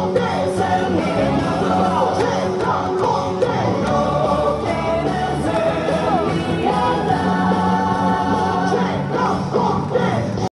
all day.